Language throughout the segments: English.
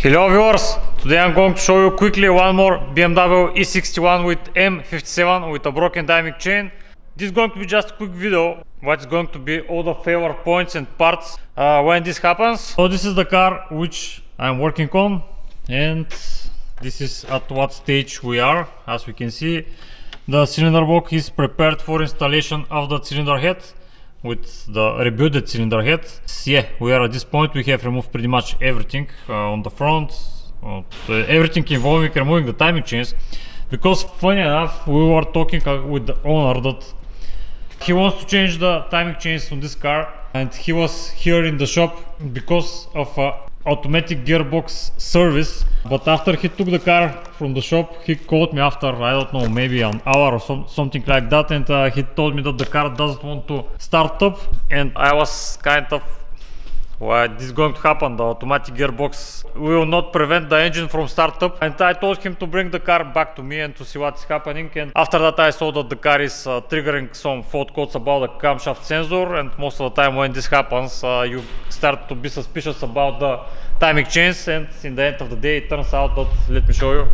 Hello viewers, today I'm going to show you quickly one more BMW E61 with M57 with a broken timing chain. This is going to be just a quick video, what's going to be all the favorite points and parts uh, when this happens. So this is the car which I'm working on and this is at what stage we are, as we can see. The cylinder block is prepared for installation of the cylinder head with the rebuilt cylinder head. Yeah, we are at this point, we have removed pretty much everything uh, on the front, uh, everything involving removing the timing chains. Because funny enough, we were talking uh, with the owner that he wants to change the timing chains on this car and he was here in the shop because of a automatic gearbox service but after he took the car from the shop he called me after i don't know maybe an hour or some, something like that and uh, he told me that the car doesn't want to start up and i was kind of why this is going to happen? The automatic gearbox will not prevent the engine from startup. And I told him to bring the car back to me and to see what's happening. And after that I saw that the car is uh, triggering some fault codes about the camshaft sensor. And most of the time when this happens uh, you start to be suspicious about the timing chains. And in the end of the day it turns out that let me show you.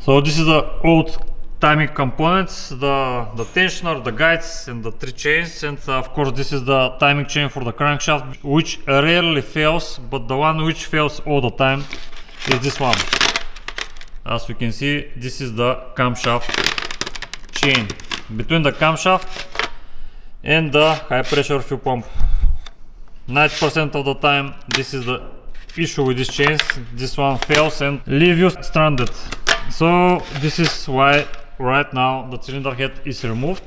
So this is the old timing components, the, the tensioner, the guides and the three chains and uh, of course this is the timing chain for the crankshaft which rarely fails but the one which fails all the time is this one. As you can see this is the camshaft chain between the camshaft and the high pressure fuel pump. 90% of the time this is the issue with these chains, this one fails and leave you stranded. So this is why right now the cylinder head is removed.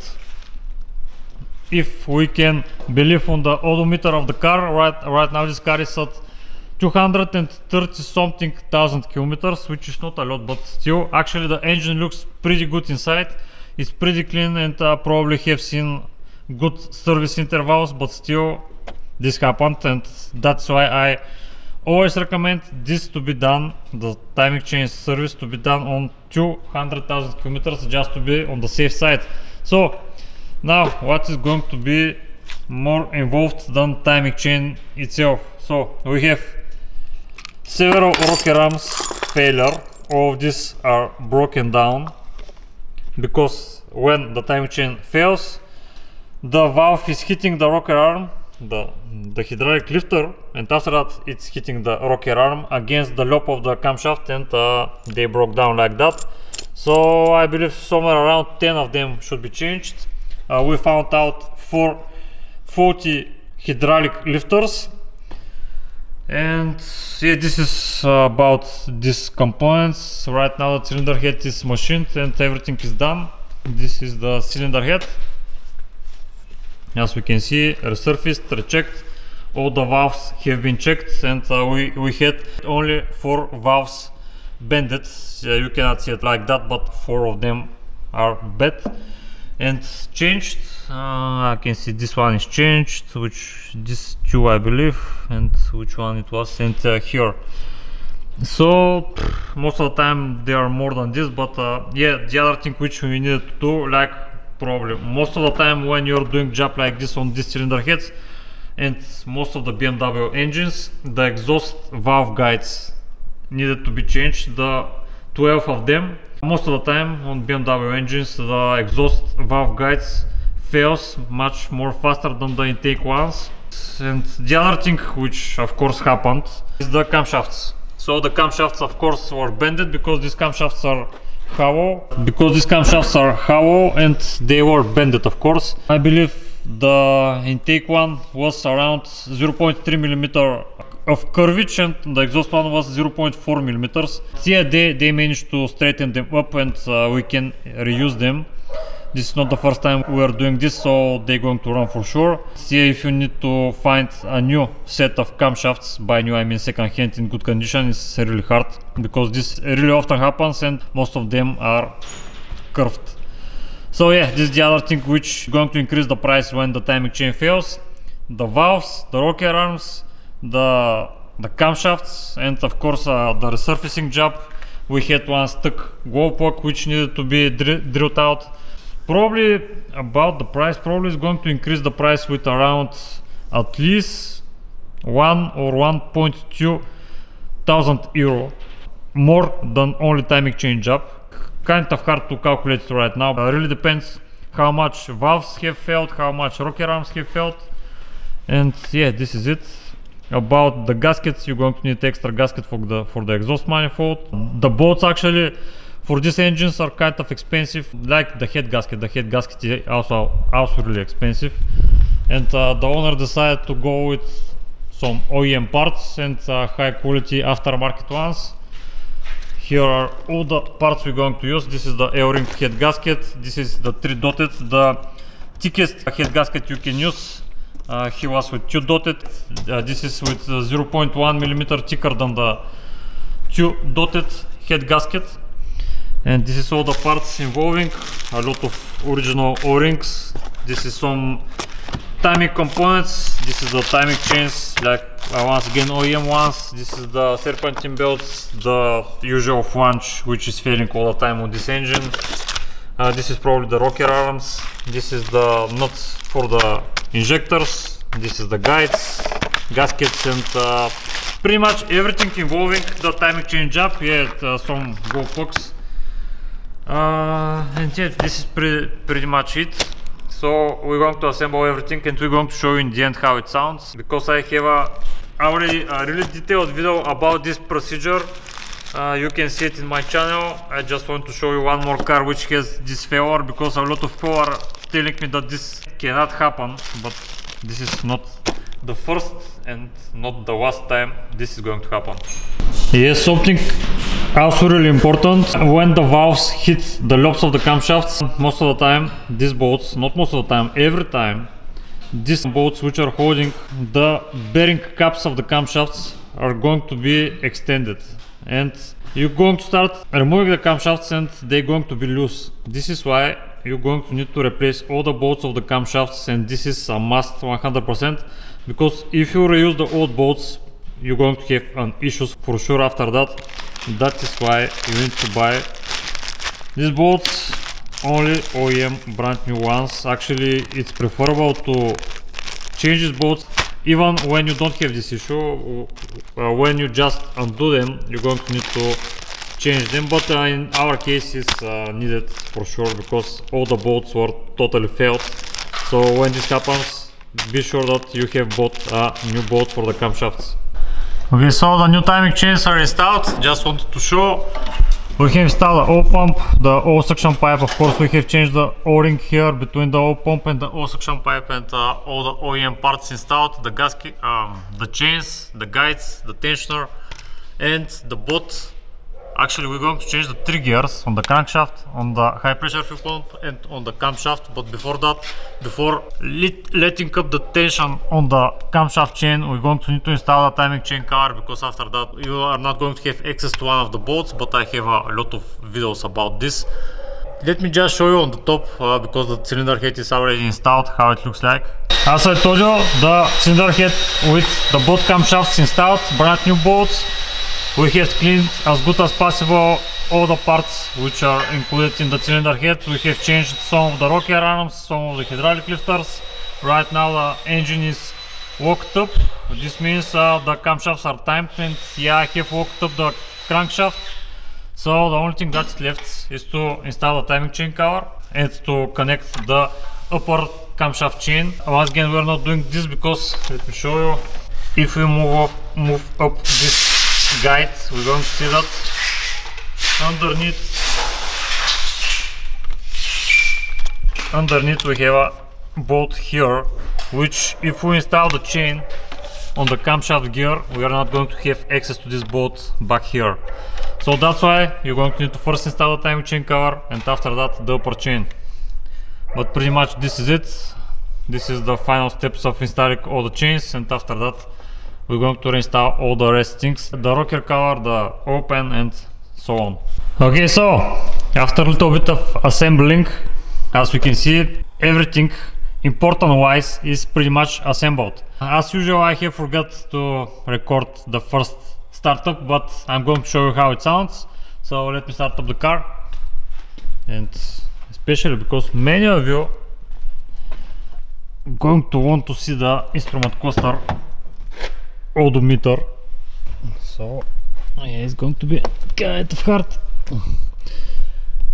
If we can believe on the odometer of the car right right now this car is at 230 something thousand kilometers which is not a lot but still actually the engine looks pretty good inside. It's pretty clean and uh, probably have seen good service intervals but still this happened and that's why I always recommend this to be done the timing chain service to be done on 200,000 kilometers just to be on the safe side. So now what is going to be more involved than timing chain itself? So we have several rocker arms failure. All of these are broken down because when the timing chain fails the valve is hitting the rocker arm the, the hydraulic lifter and after that it's hitting the rocker arm against the lobe of the camshaft and uh, they broke down like that. So I believe somewhere around 10 of them should be changed. Uh, we found out for 40 hydraulic lifters. And yeah this is about these components. Right now the cylinder head is machined and everything is done. This is the cylinder head as we can see resurfaced rechecked. All the valves have been checked and uh, we we had only four valves bended uh, you cannot see it like that but four of them are bent and changed. Uh, I can see this one is changed which this two I believe and which one it was and uh, here. So most of the time they are more than this but uh, yeah the other thing which we needed to do like probably most of the time when you're doing job like this on these cylinder heads and most of the BMW engines the exhaust valve guides needed to be changed the 12 of them. Most of the time on BMW engines the exhaust valve guides fails much more faster than the intake ones. And the other thing which of course happened is the camshafts. So the camshafts of course were bended because these camshafts are because these camshafts are hollow and they were bended of course. I believe the intake one was around 0.3 millimeter of curvature and the exhaust one was 0.4 millimeters. Yeah they they managed to straighten them up and uh, we can reuse them this is not the first time we are doing this so they're going to run for sure. See if you need to find a new set of camshafts by new i mean second hand in good condition is really hard because this really often happens and most of them are curved. So yeah this is the other thing which is going to increase the price when the timing chain fails. The valves the rocker arms the the camshafts and of course uh, the resurfacing job. We had one stuck glow plug which needed to be dr drilled out probably about the price probably is going to increase the price with around at least 1 or 1.2 thousand euro. More than only timing chain job kind of hard to calculate right now. Uh, really depends how much valves have failed how much rocker arms have failed. And yeah this is it. About the gaskets you're going to need extra gasket for the for the exhaust manifold. The bolts actually for these engines are kind of expensive like the head gasket the head gasket is also also really expensive and uh, the owner decided to go with some OEM parts and uh, high quality aftermarket ones here are all the parts we're going to use this is the L-ring head gasket this is the three dotted the thickest head gasket you can use uh, he was with two dotted uh, this is with 0.1 millimeter thicker than the two dotted head gasket and this is all the parts involving a lot of original o-rings. This is some timing components. This is the timing chains like uh, once again OEM ones. This is the serpentine belts the usual flange which is failing all the time on this engine. Uh, this is probably the rocker arms. This is the nuts for the injectors. This is the guides gaskets and uh, pretty much everything involving the timing chain job yeah uh, some gold box uh, and yeah this is pretty, pretty much it. So we're going to assemble everything and we're going to show you in the end how it sounds. Because I have a already a really detailed video about this procedure. Uh, you can see it in my channel. I just want to show you one more car which has this failure because a lot of people are telling me that this cannot happen. But this is not the first and not the last time this is going to happen. Yes, something also really important, when the valves hit the lobes of the camshafts, most of the time these bolts, not most of the time, every time, these bolts which are holding the bearing caps of the camshafts are going to be extended. And you're going to start removing the camshafts and they're going to be loose. This is why you're going to need to replace all the bolts of the camshafts and this is a must 100% because if you reuse the old bolts you're going to have an issues for sure after that that is why you need to buy these bolts. Only OEM brand new ones. Actually it's preferable to change these bolts. Even when you don't have this issue uh, when you just undo them you're going to need to change them. But uh, in our case it's uh, needed for sure because all the bolts were totally failed. So when this happens be sure that you have bought a new bolt for the camshafts okay so the new timing chains are installed just wanted to show. We have installed the O pump, the O suction pipe, of course. We have changed the O-ring here between the O pump and the O suction pipe and uh, all the OEM parts installed, the gasket, um, the chains, the guides, the tensioner and the bolt Actually, we're going to change the three gears on the crankshaft, on the high pressure fuel pump and on the camshaft. But before that, before let, letting up the tension on the camshaft chain, we're going to need to install a timing chain cover because after that you are not going to have access to one of the bolts, but I have a lot of videos about this. Let me just show you on the top, uh, because the cylinder head is already installed, how it looks like. As I told you, the cylinder head with the both camshafts installed, brand new bolts, we have cleaned as good as possible all the parts which are included in the cylinder head. We have changed some of the rocker arms, some of the hydraulic lifters. Right now the engine is locked up. This means uh, the camshafts are timed and yeah, I have locked up the crankshaft. So the only thing that's left is to install the timing chain cover and to connect the upper camshaft chain. Once again, we're not doing this because, let me show you, if we move move up this guide we're going to see that underneath. Underneath we have a bolt here which if we install the chain on the camshaft gear we are not going to have access to this bolt back here. So that's why you're going to need to first install the timing chain cover and after that the upper chain. But pretty much this is it. This is the final steps of installing all the chains and after that we're going to reinstall all the rest things the rocker cover the open and so on. Okay so after a little bit of assembling as we can see everything important wise is pretty much assembled. As usual i have forgot to record the first startup but i'm going to show you how it sounds. So let me start up the car. And especially because many of you going to want to see the instrument cluster odometer so Oh, yeah, it's going to be kind of hard.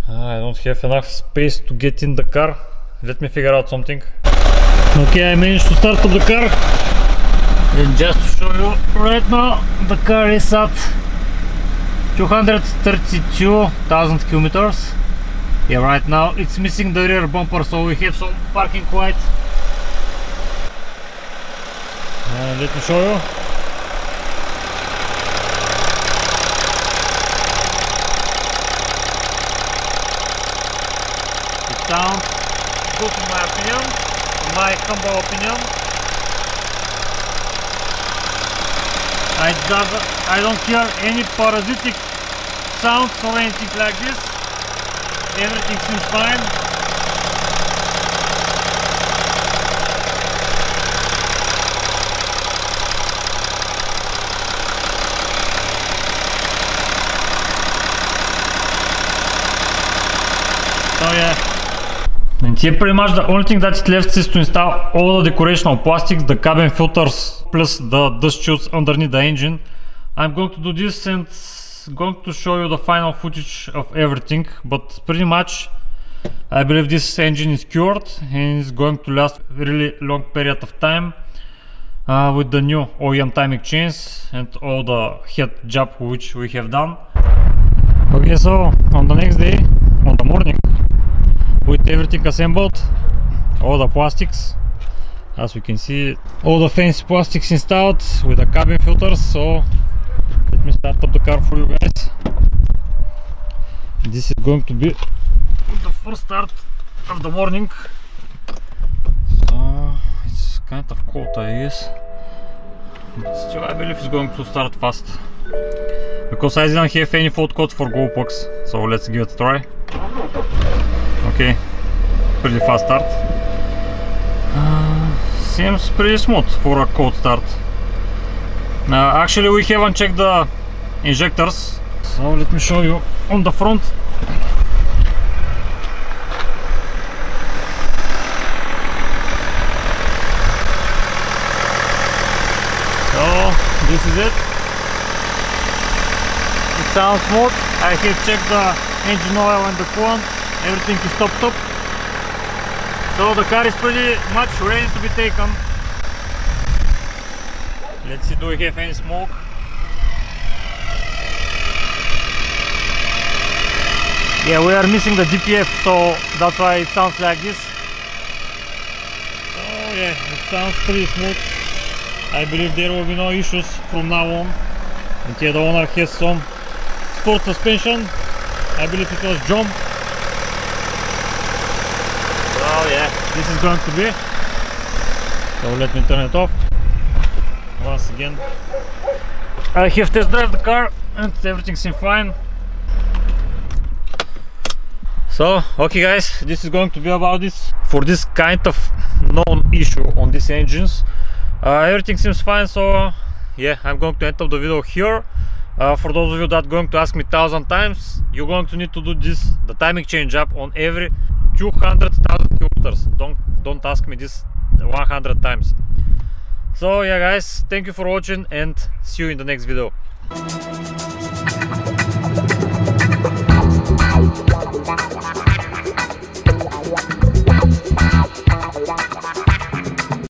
I don't have enough space to get in the car. Let me figure out something. Okay, I managed to start up the car. And just to show you right now, the car is at 232,000 kilometers. Yeah, right now it's missing the rear bumper, so we have some parking quiet. And let me show you. Sounds good in my opinion, in my humble opinion. I, does, I don't hear any parasitic sounds or anything like this. Everything seems fine. So yeah. Pretty much the only thing that's left is to install all the decorational plastics, the cabin filters plus the dust shields underneath the engine. I'm going to do this and going to show you the final footage of everything but pretty much I believe this engine is cured and it's going to last a really long period of time uh, with the new OEM timing chains and all the head job which we have done. Okay so on the next day, on the morning with everything assembled. All the plastics. As we can see all the fancy plastics installed with the cabin filters. So let me start up the car for you guys. This is going to be the first start of the morning. So it's kind of cold I guess. But still I believe it's going to start fast. Because I didn't have any fault code for Goldbox so let's give it a try okay pretty fast start. Uh, seems pretty smooth for a cold start. Uh, actually we haven't checked the injectors. So let me show you on the front. So this is it. It sounds smooth. I have checked the engine oil and the coolant everything is top top. So the car is pretty much ready to be taken. Let's see do we have any smoke? Yeah we are missing the DPF so that's why it sounds like this. Oh yeah it sounds pretty smooth. I believe there will be no issues from now on. Yeah the owner has some sport suspension. I believe it was jump Oh yeah, this is going to be. So let me turn it off. Once again. I have test drive the car and everything seems fine. So, okay guys, this is going to be about this. For this kind of known issue on these engines. Uh, everything seems fine, so yeah, I'm going to end up the video here. Uh, for those of you that are going to ask me thousand times, you're going to need to do this, the timing change up on every 200,000 kilometers. Don't don't ask me this 100 times. So yeah guys, thank you for watching and see you in the next video.